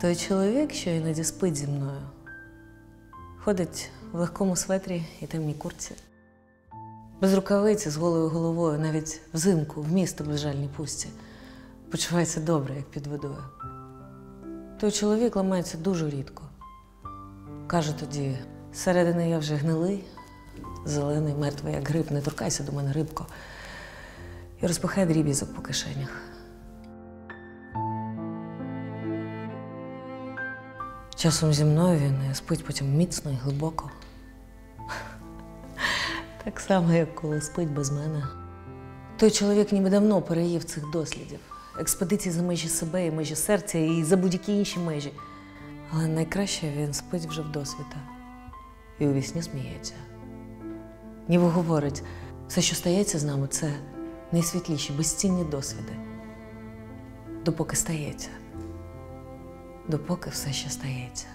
Той чоловік, що іноді спить зі мною, ходить в легкому светрі і темній курці. Без рукавиці з голою головою, навіть взимку, в місто безжальній пустці. Почувається добре, як під водою. Той чоловік ламається дуже рідко. Каже тоді: зсередини я вже гнилий, зелений, мертвий, як гриб, не торкайся до мене рибко. І розпихає дріб'язок по кишенях. Часом зі мною він спить потім міцно і глибоко. Так само, як коли спить без мене. Той чоловік ніби давно переїв цих дослідів, експедицій за межі себе і межі серця, і за будь-які інші межі. Але найкраще він спить вже вдосвіта і у вісні сміється. Ніби говорить, все, що стається з нами, це найсвітліші, безцінні досвіди. Допоки стається. Допоки все ще стається.